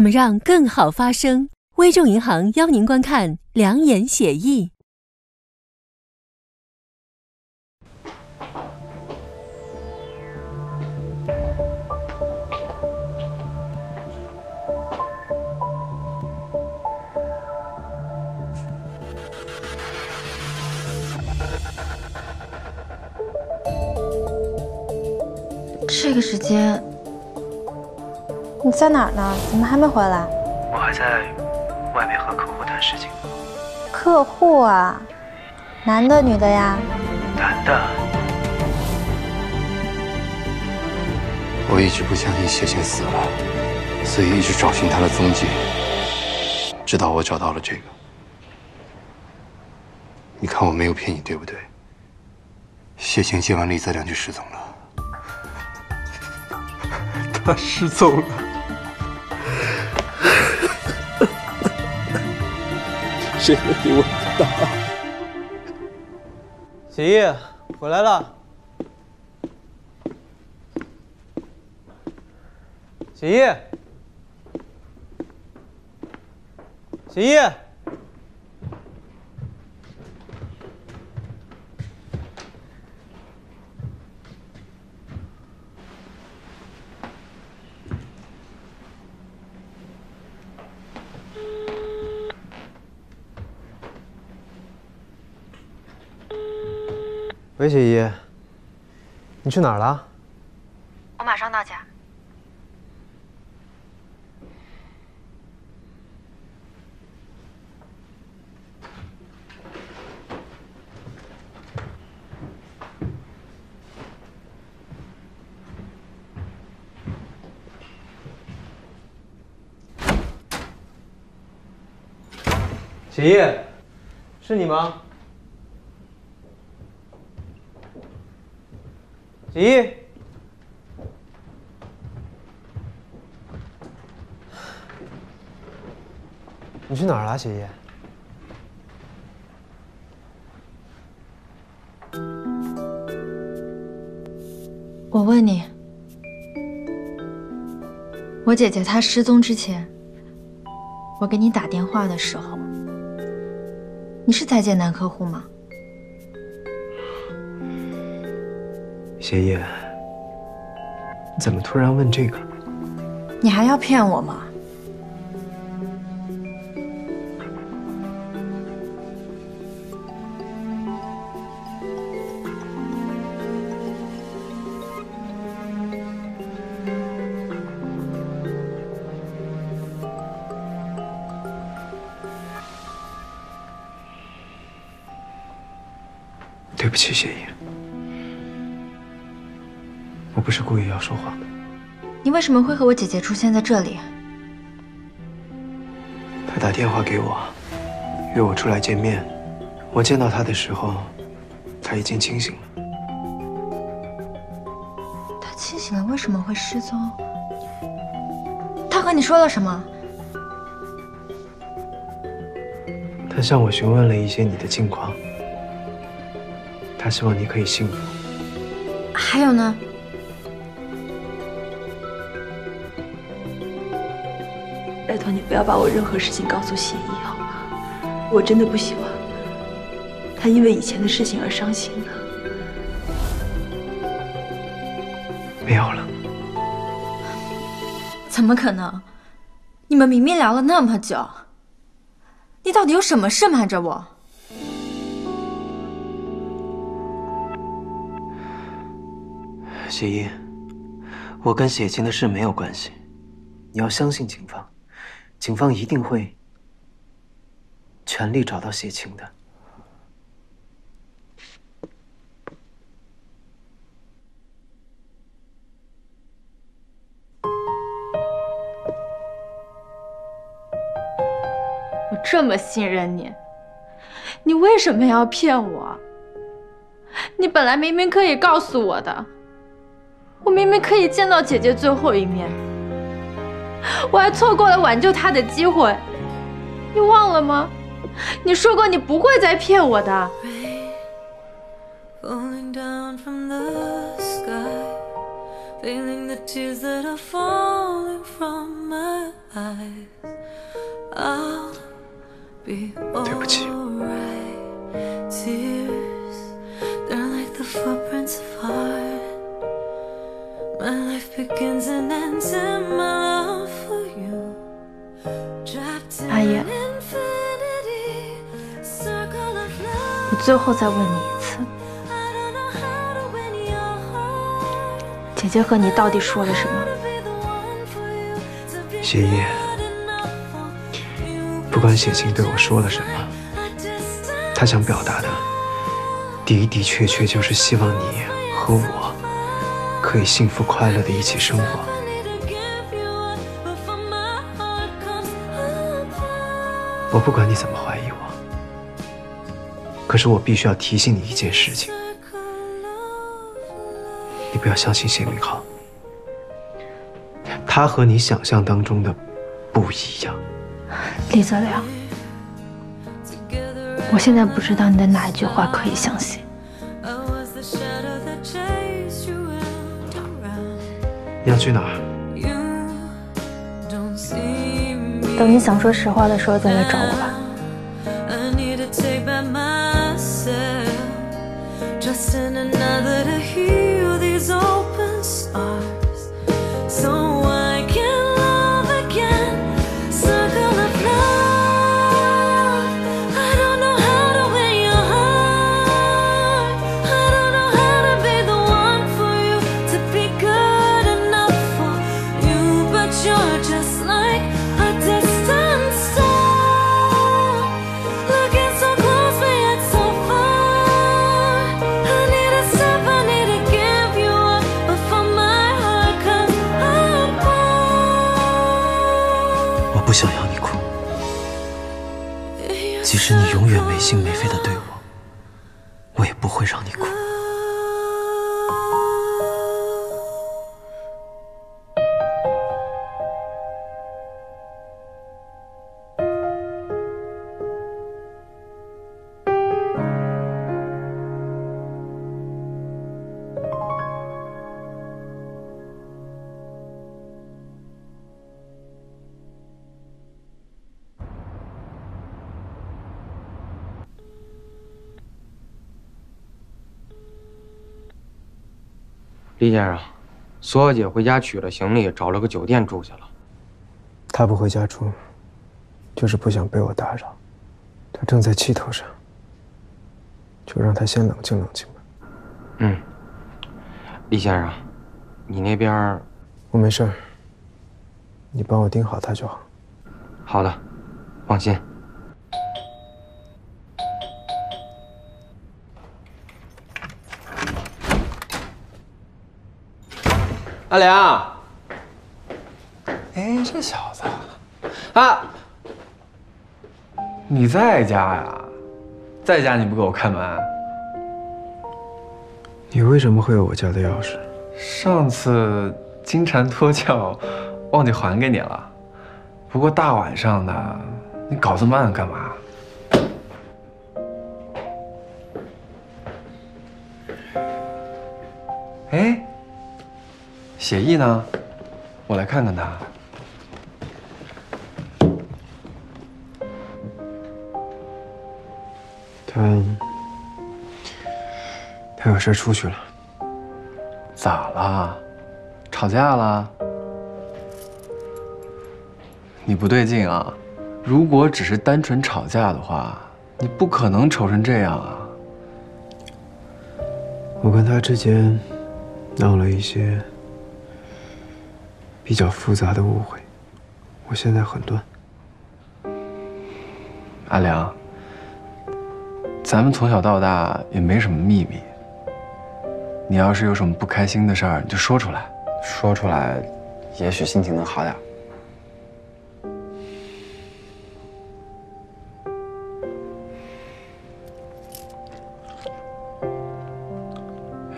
我们让更好发生。微众银行邀您观看《两眼写意》。这个时间，你在哪儿呢？怎么还没回来？我还在外面和客户谈事情。客户啊，男的女的呀？男的，我一直不相信谢贤死了，所以一直找寻他的踪迹，直到我找到了这个。你看我没有骗你，对不对？谢贤接完李泽良就失踪了。他失踪了。谁？也比我大秦义回来了秦义秦义喂，雪姨，你去哪儿了？我马上到家。雪姨，是你吗？协议，你去哪儿了，协议？我问你，我姐姐她失踪之前，我给你打电话的时候，你是在见男客户吗？杰爷，你怎么突然问这个？你还要骗我吗？说话的。你为什么会和我姐姐出现在这里？她打电话给我，约我出来见面。我见到她的时候，她已经清醒了。她清醒了，为什么会失踪？她和你说了什么？她向我询问了一些你的近况，她希望你可以幸福。还有呢？拜托你不要把我任何事情告诉谢意，好吗？我真的不希望他因为以前的事情而伤心呢。没有了，怎么可能？你们明明聊了那么久，你到底有什么事瞒着我？谢一，我跟血清的事没有关系，你要相信警方，警方一定会全力找到谢清的。我这么信任你，你为什么要骗我？你本来明明可以告诉我的，我明明可以见到姐姐最后一面，我还错过了挽救他的机会，你忘了吗？你说过你不会再骗我的。falling down from the sky, feeling the tears that are falling from my eyes. I'll be 对不起 alright. Tears, they're like the footprints of heart. My life begins and ends in 最后再问你一次，姐姐和你到底说了什么？谢一，good enough for you. 不管写信对我说了什么，他想表达的，的的确确就是希望你和我可以幸福快乐的一起生活我不管你怎么怀疑，可是我必须要提醒你一件事情：你不要相信谢明浩，他和你想象当中的不一样。李泽良，我现在不知道你的哪一句话可以相信。你要去哪儿.等你想说实话的时候再来找我吧。李先生，苏小姐回家取了行李，找了个酒店住下了。她不回家住，就是不想被我打扰。她正在气头上，就让她先冷静冷静吧。嗯，李先生，你那边我没事儿，你帮我盯好她就好。好的，放心。阿良，哎，这小子，啊，你在家呀？在家你不给我开门？你为什么会有我家的钥匙？上次金蝉脱壳，忘记还给你了。不过大晚上的，你搞这么暗干嘛？哎，协议呢？我来看看他。他他有事出去了。咋了？吵架了？你不对劲啊！如果只是单纯吵架的话，你不可能丑成这样啊！我跟他之间闹了一些比较复杂的误会，我现在很乱。阿良，咱们从小到大也没什么秘密。你要是有什么不开心的事儿，你就说出来，说出来，也许心情能好点。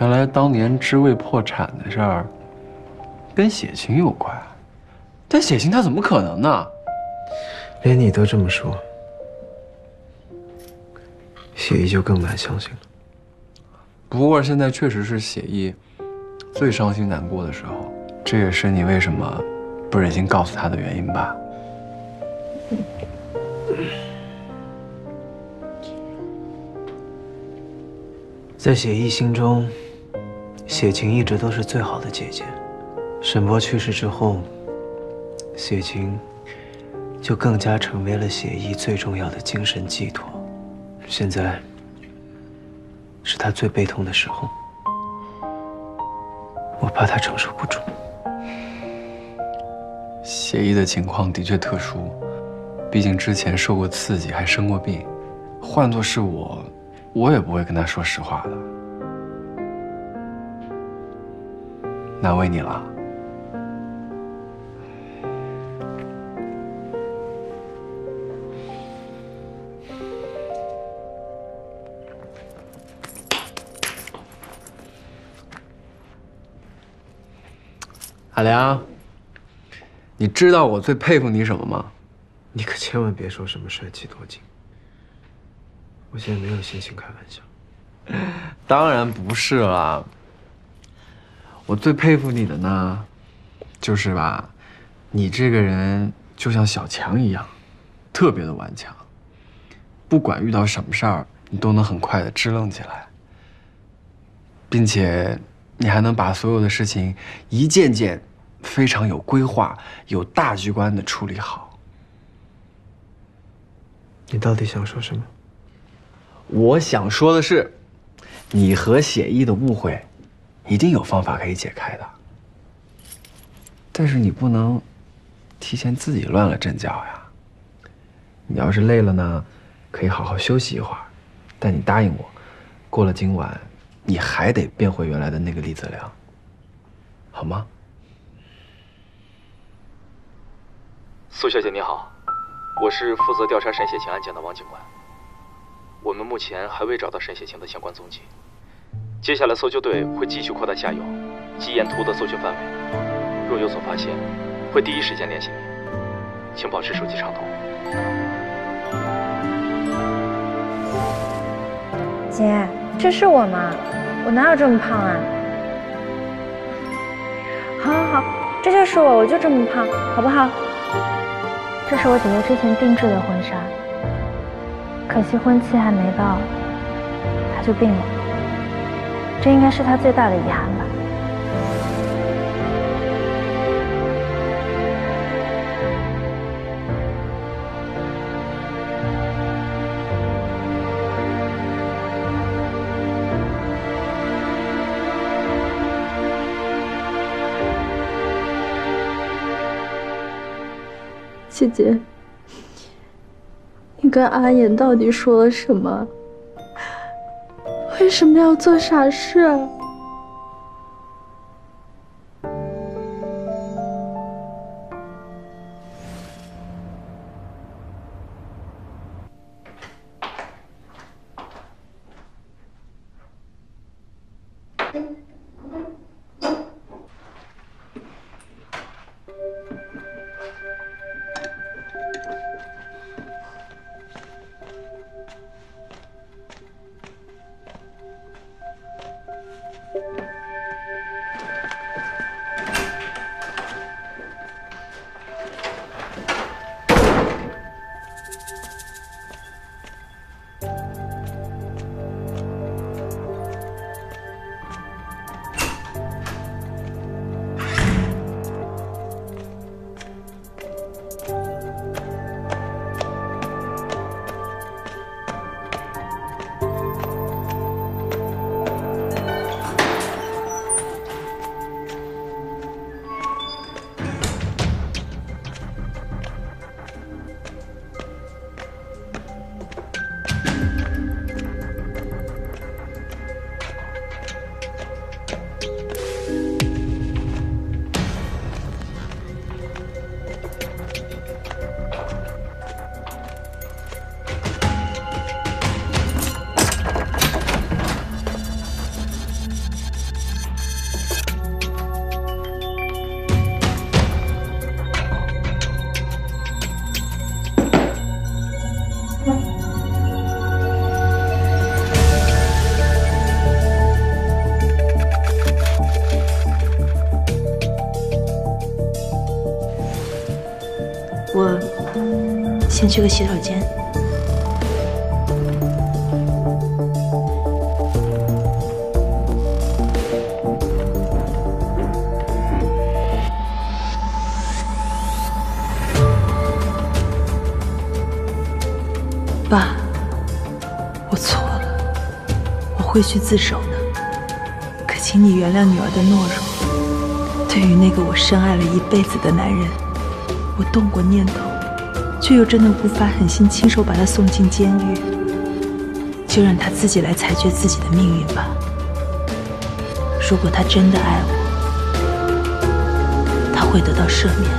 原来当年知味破产的事儿跟血型有关，但血清他怎么可能呢？连你都这么说。血意就更难相信了。不过现在确实是血意最伤心难过的时候，这也是你为什么不忍心告诉他的原因吧？在血意心中，血晴一直都是最好的姐姐。沈波去世之后，血晴就更加成为了血意最重要的精神寄托。现在是他最悲痛的时候，我怕他承受不住。谢意的情况的确特殊，毕竟之前受过刺激，还生过病。换做是我，我也不会跟他说实话的。难为你了。海良，你知道我最佩服你什么吗？你可千万别说什么帅气多金，我现在没有心情开玩笑。当然不是啦。我最佩服你的呢，就是吧，你这个人就像小强一样，特别的顽强。不管遇到什么事儿，你都能很快的支棱起来，并且。你还能把所有的事情一件件非常有规划、有大局观的处理好。你到底想说什么？我想说的是，你和写意的误会，一定有方法可以解开的。但是你不能提前自己乱了阵脚呀。你要是累了呢，可以好好休息一会儿。但你答应我，过了今晚。你还得变回原来的那个李泽良，好吗？苏小姐你好，我是负责调查沈雪晴案件的王警官。我们目前还未找到沈雪晴的相关踪迹，接下来搜救队会继续扩大下游，及沿途的搜寻范围。若有所发现，会第一时间联系你，请保持手机畅通。姐，这是我吗？我哪有这么胖啊？好，好，好，这就是我，我就这么胖，好不好？这是我姐姐之前定制的婚纱，可惜婚期还没到，她就病了，这应该是她最大的遗憾吧。姐姐，你跟阿言到底说了什么？为什么要做傻事？先去个洗手间。爸，我错了，我会去自首的。可请你原谅女儿的懦弱。对于那个我深爱了一辈子的男人，我动过念头，却又真的无法狠心亲手把他送进监狱。就让他自己来裁决自己的命运吧。如果他真的爱我，他会得到赦免。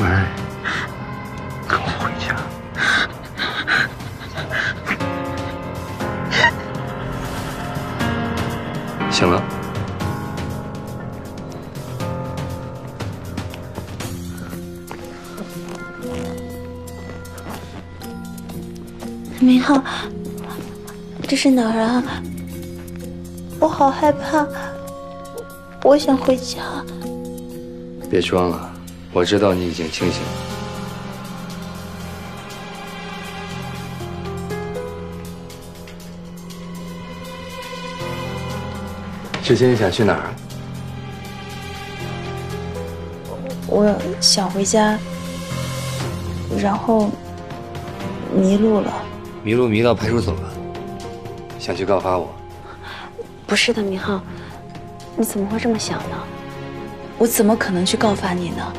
乖，跟我回家。醒了。明浩，这是哪儿啊？我好害怕，我想回家。别装了，我知道你已经清醒了。之前你想去哪儿？我想回家，然后迷路了。迷路迷到派出所了，想去告发我？不是的，明浩，你怎么会这么想呢？我怎么可能去告发你呢？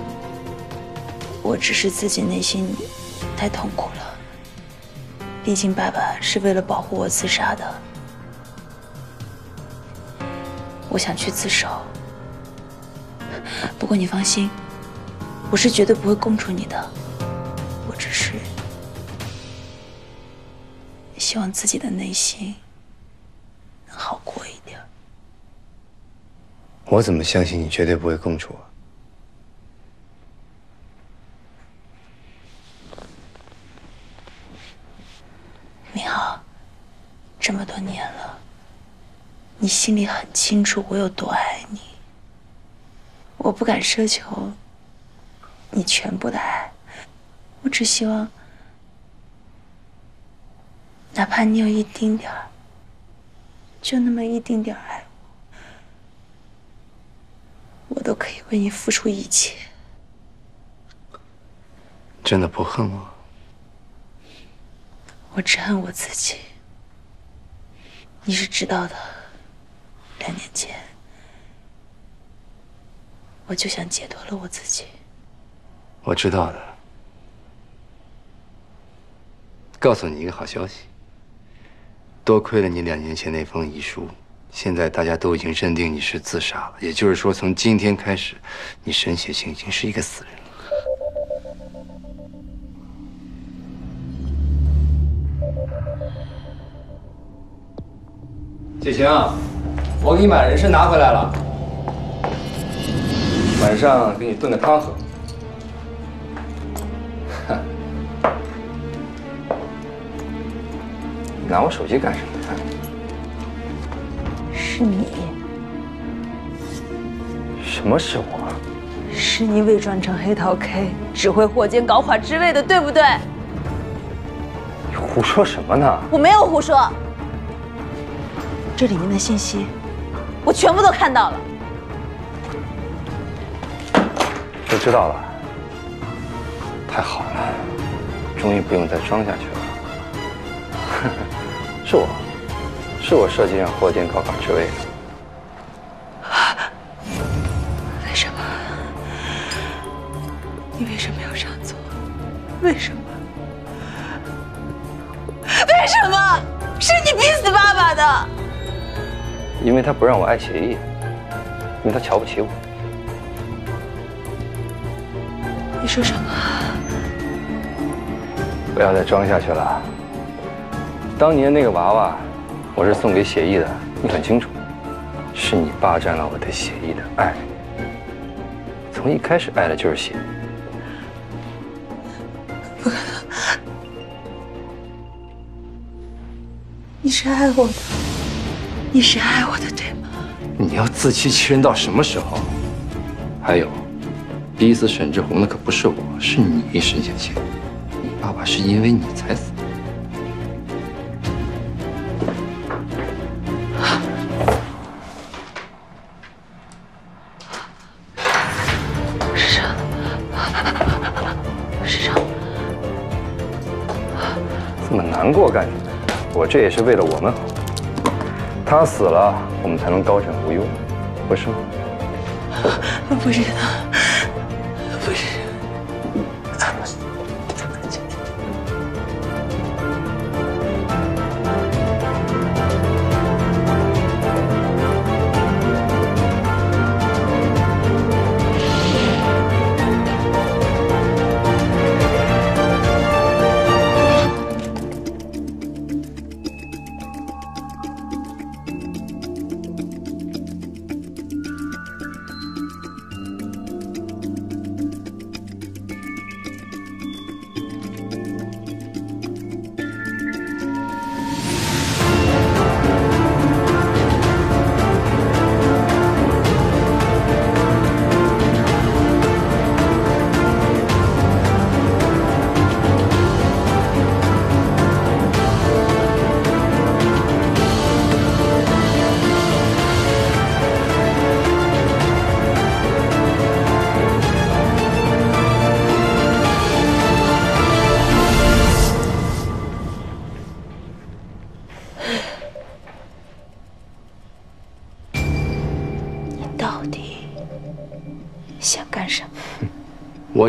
我只是自己内心太痛苦了。毕竟爸爸是为了保护我自杀的。我想去自首，不过你放心，我是绝对不会供出你的。我只是希望自己的内心能好过一点。我怎么相信你绝对不会供出我？明浩，这么多年了，你心里很清楚我有多爱你。我不敢奢求你全部的爱，我只希望，哪怕你有一丁点儿，就那么一丁点儿爱我，我都可以为你付出一切。真的不恨我？我只恨我自己。你是知道的，两年前我就想解脱了我自己。我知道的。告诉你一个好消息，多亏了你两年前那封遗书，现在大家都已经认定你是自杀了。也就是说，从今天开始，你沈雪清已经是一个死人了。雪晴，我给你把人参拿回来了，晚上给你炖个汤喝。你拿我手机干什么呀？是你，什么是我？是你伪装成黑桃 K，指挥火箭搞垮知味的，对不对？你胡说什么呢？我没有胡说，这里面的信息我全部都看到了。都知道了，太好了，终于不用再装下去了。是我，是我设计让霍建高考职位的。为他不让我爱协议，因为他瞧不起我。你说什么？不要再装下去了。当年那个娃娃，我是送给协议的，你很清楚。是你霸占了我对协议的爱，从一开始爱的就是协议。不可能！你是爱我的，你是爱我的，对吗？你要自欺欺人到什么时候？还有，逼死沈志宏的可不是我，是你，沈雪清。你爸爸是因为你才死。师长，师长，这么难过干什么？我这也是为了我们好。他死了，我们才能高枕无忧，不是吗？不是的，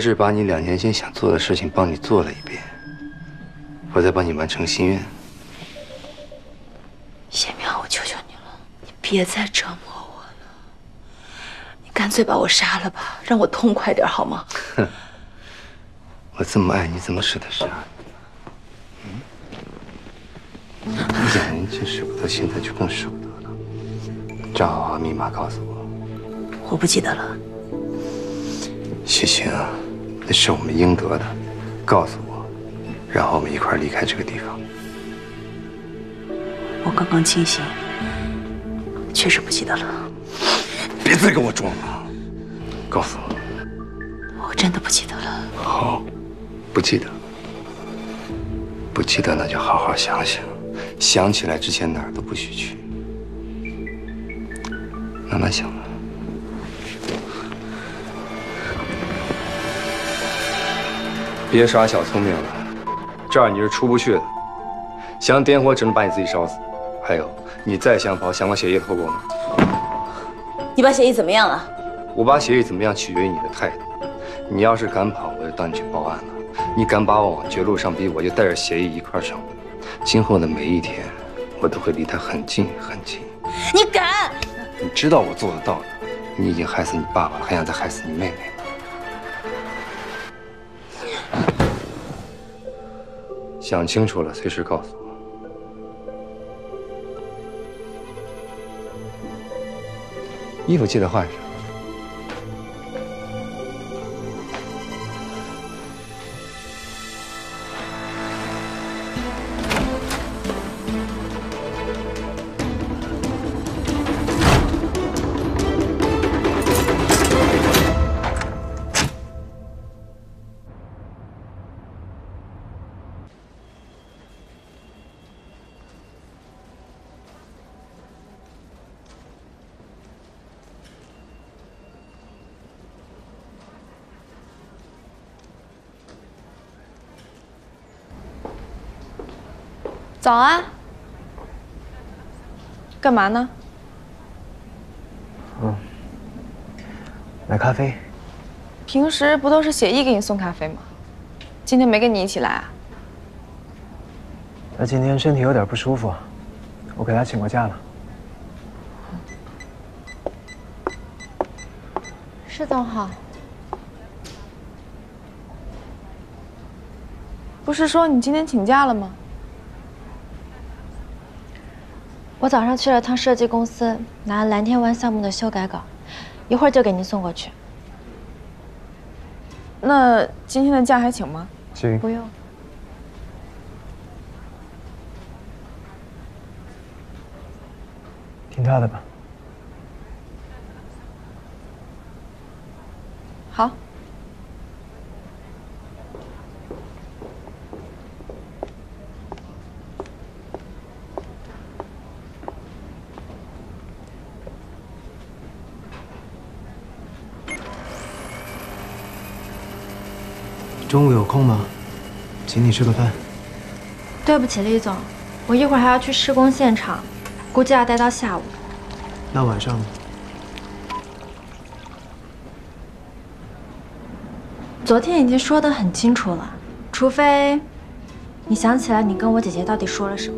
我只把你两年前想做的事情帮你做了一遍，我再帮你完成心愿。谢苗，我求求你了，你别再折磨我了，你干脆把我杀了吧，让我痛快点好吗？哼，我这么爱你，怎么舍得杀你？嗯，两年前舍不得，现在就更舍不得了。账号和密码告诉我。我不记得了。谢晴，那是我们应得的，告诉我，然后我们一块离开这个地方。我刚刚清醒，确实不记得了。别再跟我装了，告诉我。我真的不记得了。好，不记得，不记得那就好好想想，想起来之前哪儿都不许去，慢慢想吧。别耍小聪明了，这儿你是出不去的。想点火，只能把你自己烧死。还有，你再想跑，想过协议的后果吗？你把协议怎么样了？我把协议怎么样取决于你的态度。你要是敢跑，我就当你去报案了；你敢把我往绝路上逼，我就带着协议一块上。今后的每一天，我都会离他很近很近。你敢？你知道我做得到的。你已经害死你爸爸了，还想再害死你妹妹想清楚了，随时告诉我。衣服记得换上。早啊，干嘛呢？嗯，买咖啡。平时不都是写意给你送咖啡吗？今天没跟你一起来啊？他今天身体有点不舒服，我给他请过假了。施总好。不是说你今天请假了吗？我早上去了趟设计公司，拿了蓝天湾项目的修改稿，一会儿就给您送过去。那今天的假还请吗？请。不用。听他的吧。好。中午有空吗？请你吃个饭。对不起，厉总，我一会儿还要去施工现场，估计要待到下午。那晚上呢？昨天已经说得很清楚了，除非你想起来你跟我姐姐到底说了什么。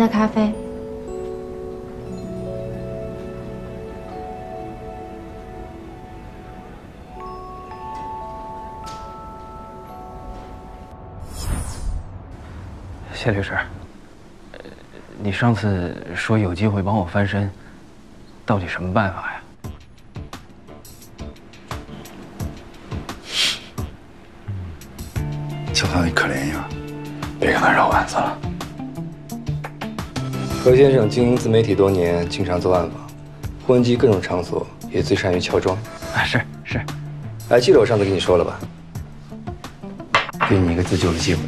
的咖啡。谢律师，你上次说有机会帮我翻身，到底什么办法呀？就当你可怜一样，别跟他绕弯子了。何先生经营自媒体多年，经常做暗访，混迹各种场所也最善于乔装。啊，是是。还记得我上次跟你说了吧？给你一个自救的机会。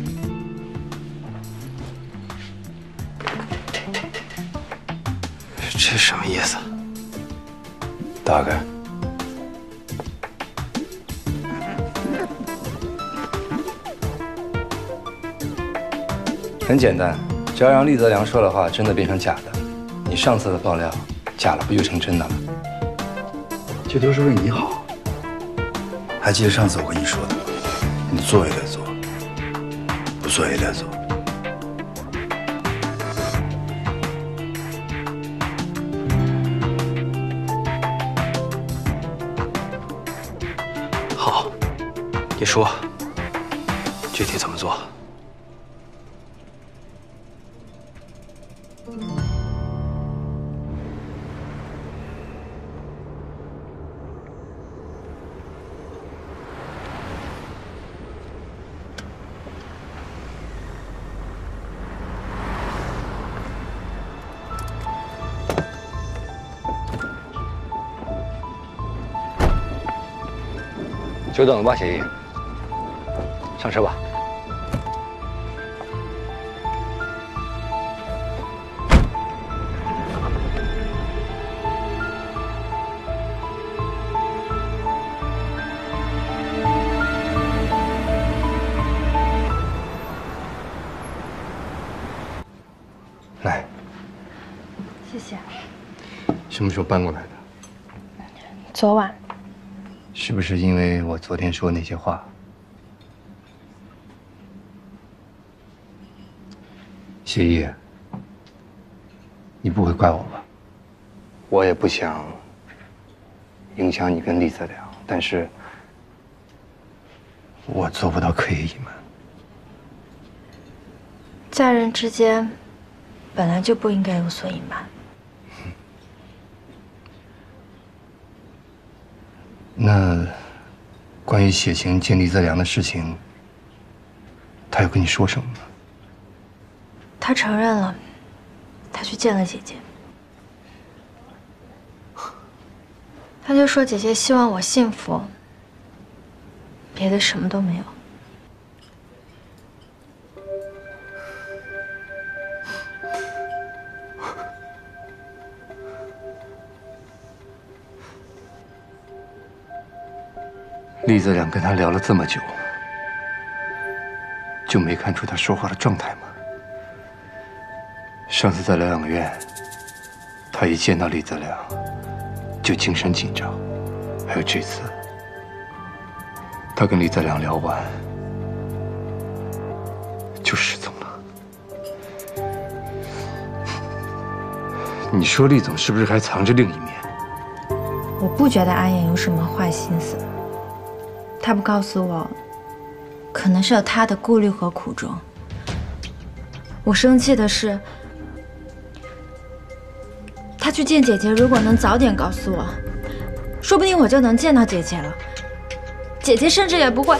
这什么意思？大概很简单，只要让厉泽良说的话真的变成假的，你上次的爆料假了不就成真的了？这都是为你好。还记得上次我跟你说的吗？你做也得做，不做也得做。好，你说，具体怎么做？久等了吧，协议。上车吧。来，谢谢。什么时候搬过来的？昨晚。是不是因为我昨天说那些话？谢意，你不会怪我吧？我也不想影响你跟厉泽良，但是我做不到刻意隐瞒。家人之间本来就不应该有所隐瞒。那关于血清见厉泽良的事情，他有跟你说什么吗？他承认了，他去见了姐姐。他就说姐姐希望我幸福，别的什么都没有。厉泽良跟他聊了这么久，就没看出他说话的状态吗？上次在疗养院，他一见到厉泽良就精神紧张，还有这次，他跟厉泽良聊完，就失踪了。你说厉总是不是还藏着另一面？我不觉得阿言有什么坏心思，他不告诉我，可能是有他的顾虑和苦衷。我生气的是，他去见姐姐，如果能早点告诉我，说不定我就能见到姐姐了。姐姐甚至也不会。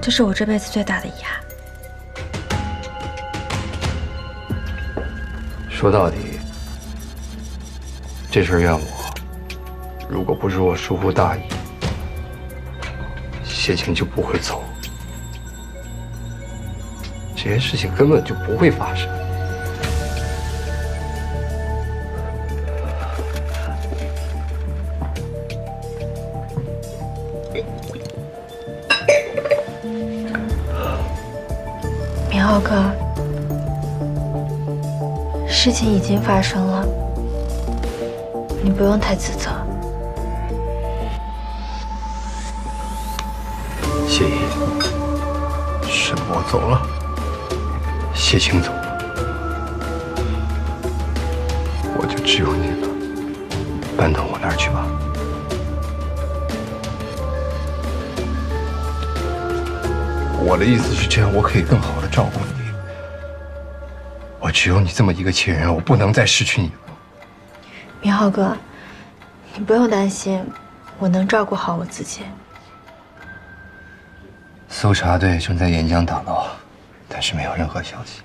这是我这辈子最大的遗憾。说到底，这事怨我。如果不是我疏忽大意，谢晴就不会走，这些事情根本就不会发生。明浩哥，事情已经发生了，你不用太自责。谢意，沈博走了，谢青走了，我就只有你了，搬到我那儿去吧。我的意思是这样，我可以更好的照顾你。我只有你这么一个亲人，我不能再失去你了。明浩哥，你不用担心，我能照顾好我自己。搜查队正在沿江打捞，但是没有任何消息。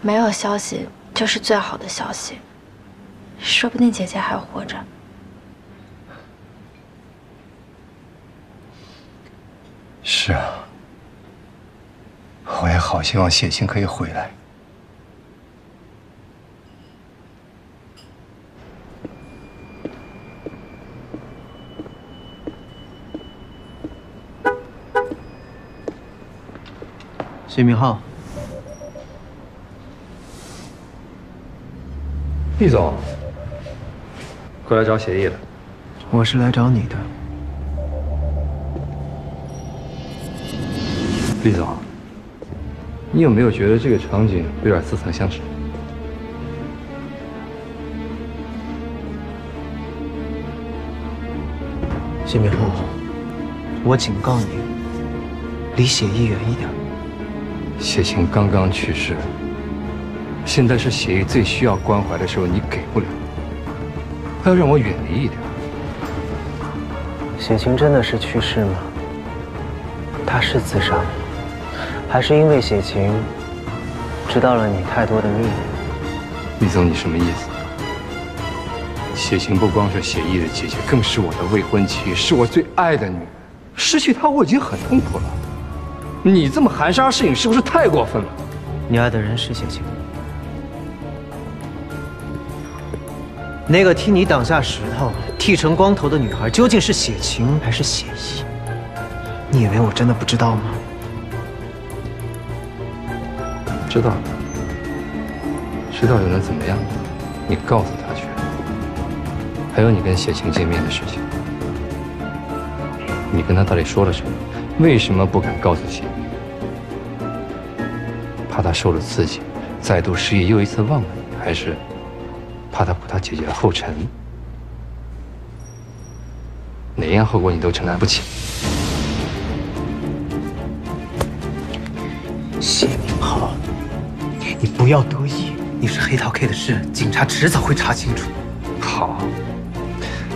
没有消息就是最好的消息，说不定姐姐还活着。是啊，我也好希望谢晴可以回来。谢明浩，厉总，过来找协议的。我是来找你的。厉总，你有没有觉得这个场景有点似曾相识？谢明浩，我警告你，离协议远一点。谢晴刚刚去世，现在是血意最需要关怀的时候，你给不了，还要让我远离一点。血晴真的是去世吗？她是自杀吗？还是因为血晴知道了你太多的秘密？厉总，你什么意思？血晴不光是血意的姐姐，更是我的未婚妻，是我最爱的女人。失去她，我已经很痛苦了。你这么含沙射影，是不是太过分了？你爱的人是血晴，那个替你挡下石头、剃成光头的女孩，究竟是谢晴还是谢意？你以为我真的不知道吗？知道，知道又能怎么样？你告诉他去。还有你跟谢晴见面的事情，你跟他到底说了什么？为什么不敢告诉血意？怕他受了刺激，再度失忆，又一次忘了你，还是怕他步他姐姐的后尘？哪样后果你都承担不起？谢明浩，你不要得意，你是黑桃 K 的事，警察迟早会查清楚。好，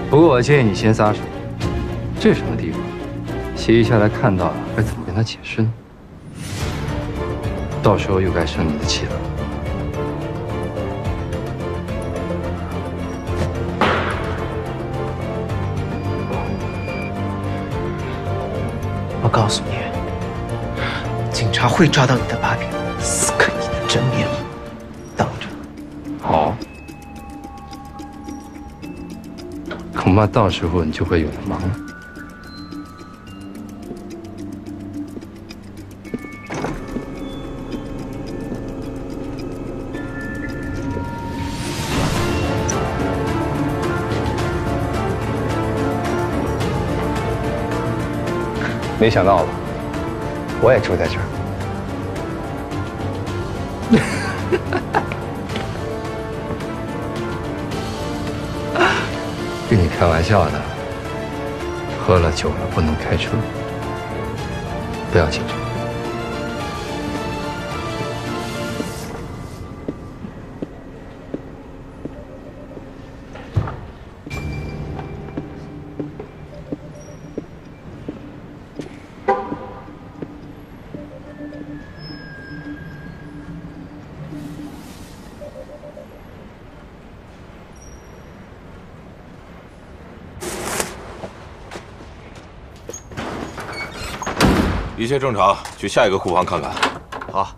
不过我建议你先撒手。这是什么地方？协议下来看到了，该怎么跟他解释呢？到时候又该生你的气了。我告诉你，警察会抓到你的把柄，撕开你的真面目，等着。好，恐怕到时候你就会有的忙了。没想到吧？我也住在这儿。跟你开玩笑的，喝了酒了不能开车，不要紧张。一切正常，去下一个库房看看。好。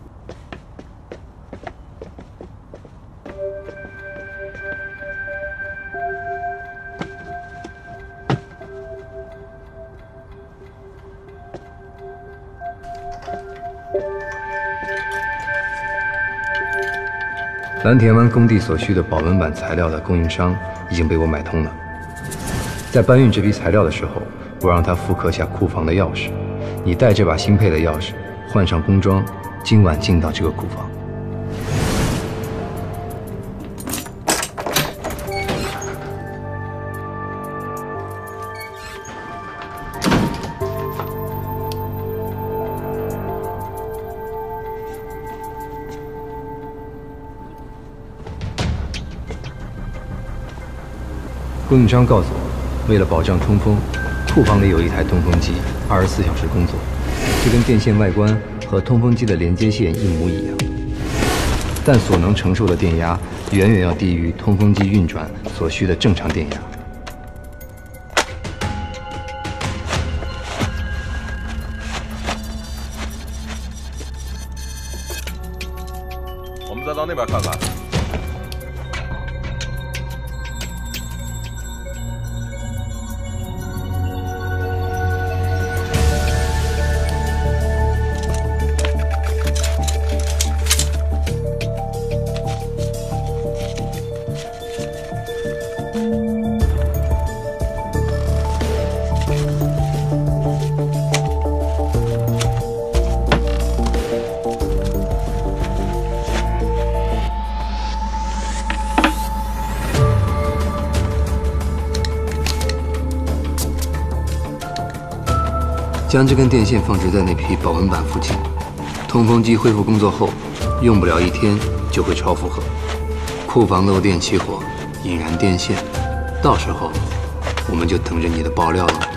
蓝田湾工地所需的保温板材料的供应商已经被我买通了。在搬运这批材料的时候，我让他复刻下库房的钥匙。你带这把新配的钥匙，换上工装，今晚进到这个库房。供应商告诉我，为了保障通风，库房里有一台通风机，二十四小时工作，这跟电线外观和通风机的连接线一模一样，但所能承受的电压远远要低于通风机运转所需的正常电压。将这根电线放置在那批保温板附近，通风机恢复工作后，用不了一天就会超负荷。库房漏电起火，引燃电线，到时候我们就等着你的爆料了。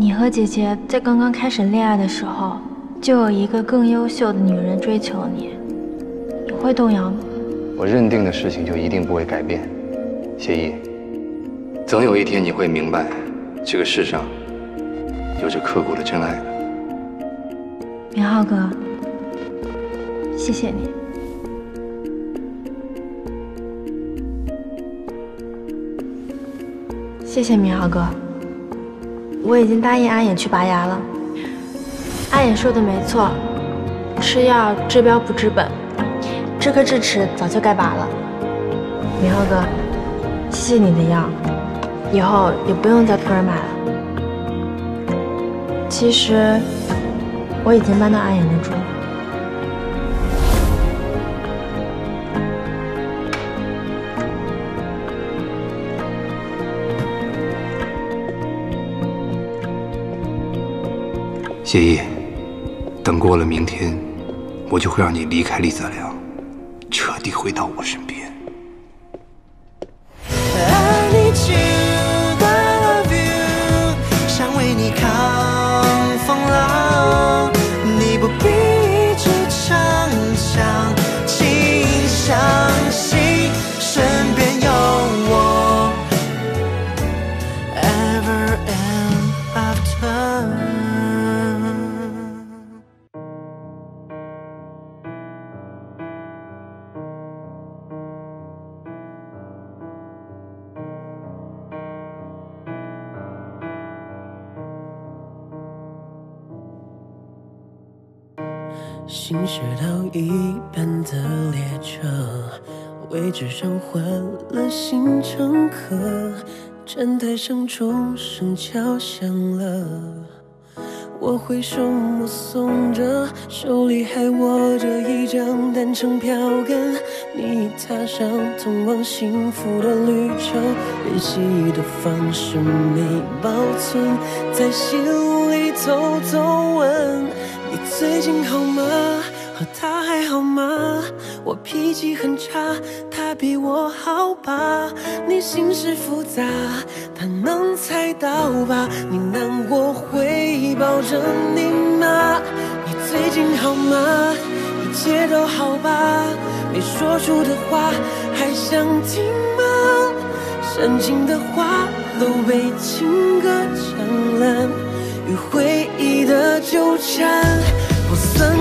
你和姐姐在刚刚开始恋爱的时候，就有一个更优秀的女人追求你，你会动摇吗？我认定的事情就一定不会改变，谢意。总有一天你会明白，这个世上有着刻骨的真爱的。明浩哥，谢谢你。谢谢明浩哥，我已经答应阿衍去拔牙了。阿衍说的没错，吃药治标不治本，这颗智齿早就该拔了。明浩哥，谢谢你的药，以后也不用再托人买了。其实我已经搬到阿衍那住了。谢意，等过了明天，我就会让你离开厉泽良，彻底回到我身边。位置上换了新乘客，站台上钟声敲响了。我挥手目送着，手里还握着一张单程票根。你踏上通往幸福的旅程，联系的方式没保存，在心里偷偷问：你最近好吗？和他还好吗？我脾气很差，他比我好吧？你心事复杂，他能猜到吧？你难过会抱着你吗？你最近好吗？一切都好吧？没说出的话还想听吗？煽情的话都被情歌唱烂，与回忆的纠缠不算